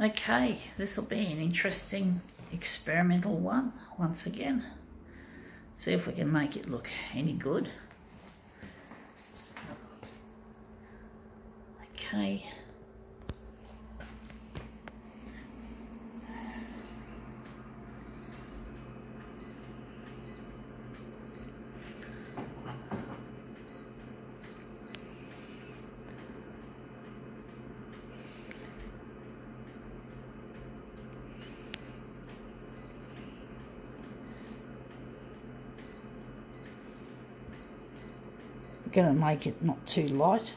Okay, this will be an interesting experimental one once again. See if we can make it look any good. Okay. Going to make it not too light.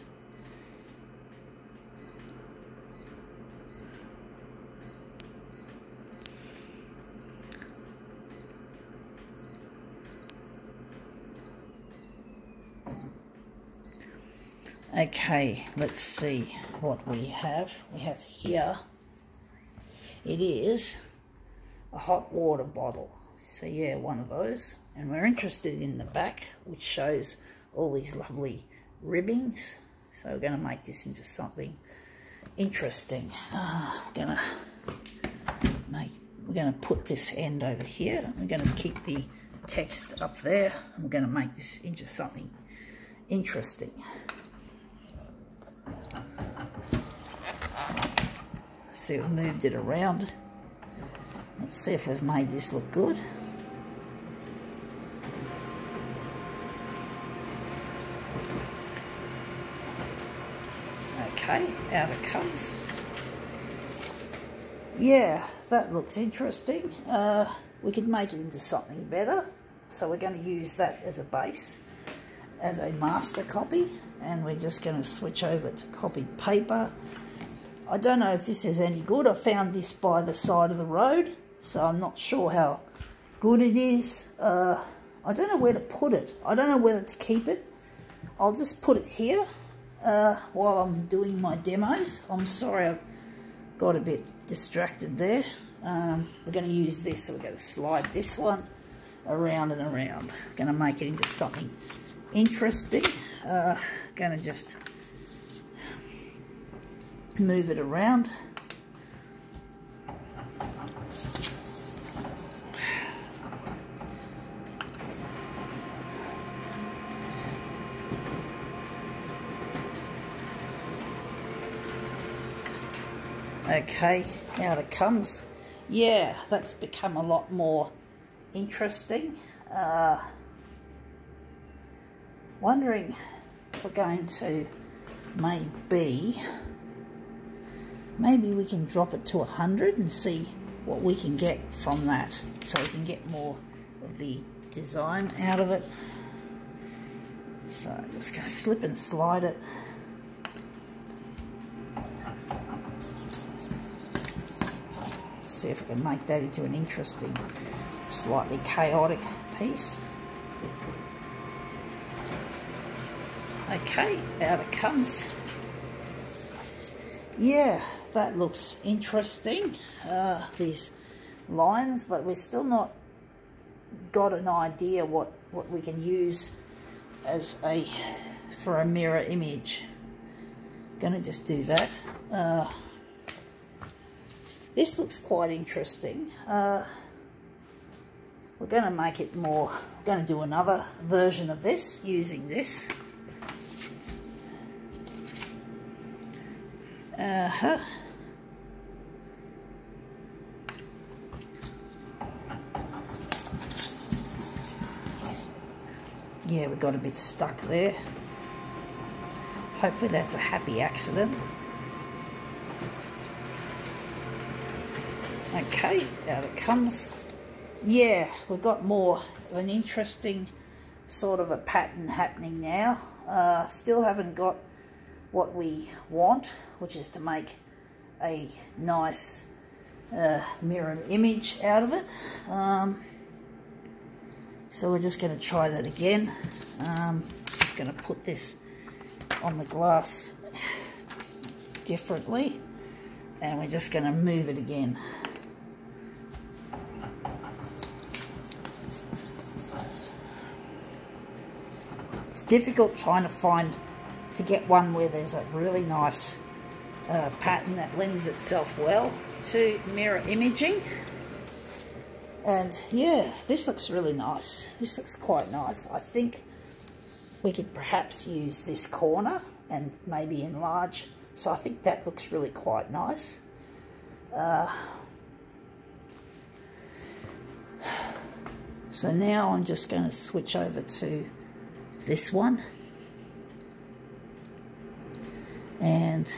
Okay, let's see what we have. We have here, it is a hot water bottle. So yeah, one of those. And we're interested in the back, which shows all these lovely ribbings. So we're going to make this into something interesting. Uh, we're going to make, we're going to put this end over here. We're going to keep the text up there. I'm going to make this into something interesting. See, we've moved it around. Let's see if we've made this look good. Okay, out it comes. Yeah, that looks interesting. Uh, we could make it into something better. So we're going to use that as a base, as a master copy. And we're just going to switch over to copied paper. I don't know if this is any good. I found this by the side of the road. So I'm not sure how good it is. Uh, I don't know where to put it. I don't know whether to keep it. I'll just put it here uh, while I'm doing my demos. I'm sorry I got a bit distracted there. Um, we're going to use this, so we're going to slide this one around and around. Going to make it into something interesting. Uh, going to just move it around. Okay, out it comes. Yeah, that's become a lot more interesting. Uh, wondering if we're going to maybe, maybe we can drop it to 100 and see what we can get from that. So we can get more of the design out of it. So I'm just going to slip and slide it. See if I can make that into an interesting, slightly chaotic piece. Okay, out it comes. Yeah, that looks interesting, uh, these lines, but we're still not got an idea what, what we can use as a for a mirror image. Gonna just do that. Uh, this looks quite interesting. Uh, we're going to make it more, we're going to do another version of this using this. Uh-huh. Yeah, we got a bit stuck there. Hopefully that's a happy accident. Okay, out it comes. Yeah, we've got more of an interesting sort of a pattern happening now. Uh, still haven't got what we want, which is to make a nice uh, mirror image out of it. Um, so we're just going to try that again. Um, just going to put this on the glass differently and we're just going to move it again. Difficult trying to find to get one where there's a really nice uh, pattern that lends itself well to mirror imaging. And yeah, this looks really nice. This looks quite nice. I think we could perhaps use this corner and maybe enlarge. So I think that looks really quite nice. Uh, so now I'm just going to switch over to this one. And,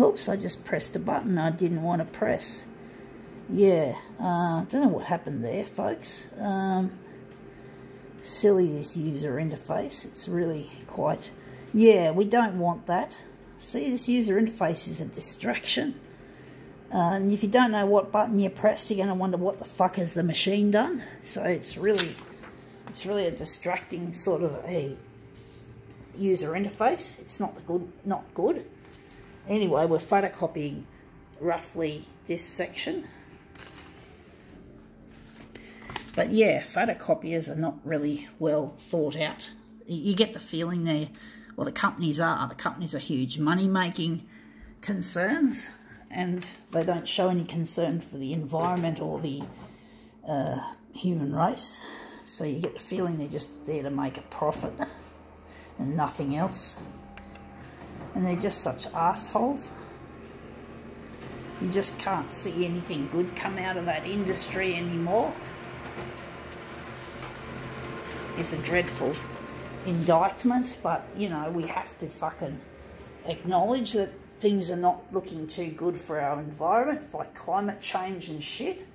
oops, I just pressed a button I didn't want to press. Yeah, uh, I don't know what happened there, folks. Um, silly, this user interface. It's really quite... Yeah, we don't want that. See, this user interface is a distraction. Uh, and if you don't know what button you pressed, you're going to wonder what the fuck has the machine done. So it's really, it's really a distracting sort of a user interface. It's not the good, not good. Anyway, we're photocopying roughly this section. But yeah, photocopiers are not really well thought out. You get the feeling there, well the companies are, the companies are huge money-making concerns and they don't show any concern for the environment or the uh, human race. So you get the feeling they're just there to make a profit and nothing else. And they're just such assholes. You just can't see anything good come out of that industry anymore. It's a dreadful indictment, but you know, we have to fucking acknowledge that things are not looking too good for our environment, like climate change and shit.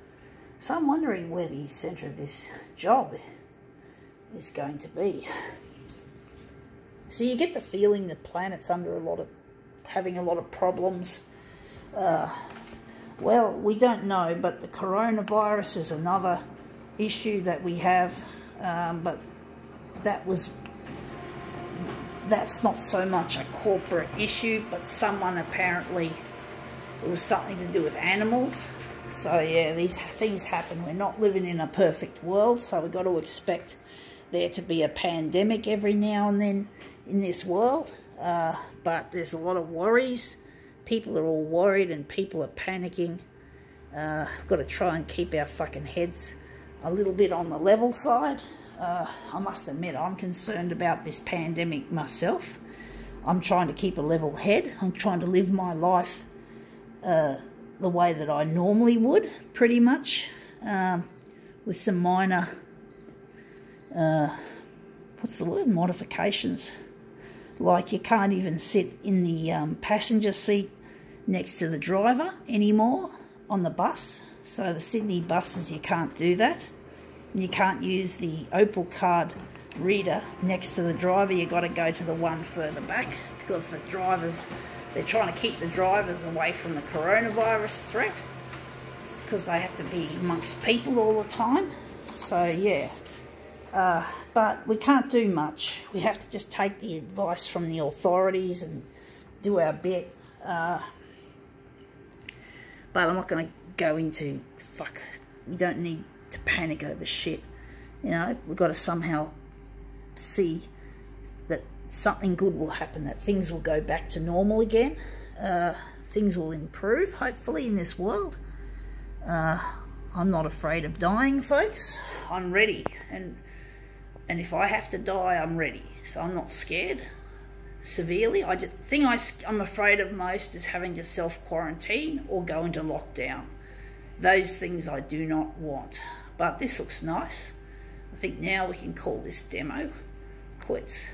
So I'm wondering where the centre of this job is going to be. So you get the feeling the planet's under a lot of, having a lot of problems. Uh, well, we don't know, but the coronavirus is another issue that we have, um, but that was that's not so much a corporate issue, but someone apparently, it was something to do with animals. So yeah, these things happen. We're not living in a perfect world, so we've got to expect there to be a pandemic every now and then in this world. Uh, but there's a lot of worries. People are all worried and people are panicking. Uh, got to try and keep our fucking heads a little bit on the level side. Uh, I must admit, I'm concerned about this pandemic myself. I'm trying to keep a level head. I'm trying to live my life uh, the way that I normally would, pretty much, um, with some minor, uh, what's the word, modifications. Like you can't even sit in the um, passenger seat next to the driver anymore on the bus. So the Sydney buses, you can't do that you can't use the Opal card reader next to the driver. You've got to go to the one further back because the drivers, they're trying to keep the drivers away from the coronavirus threat because they have to be amongst people all the time. So, yeah. Uh, but we can't do much. We have to just take the advice from the authorities and do our bit. Uh, but I'm not going to go into, fuck, we don't need to panic over shit. You know, we've got to somehow see something good will happen, that things will go back to normal again. Uh, things will improve, hopefully, in this world. Uh, I'm not afraid of dying, folks. I'm ready. And and if I have to die, I'm ready. So I'm not scared severely. I just, the thing I, I'm afraid of most is having to self-quarantine or go into lockdown. Those things I do not want. But this looks nice. I think now we can call this demo quits.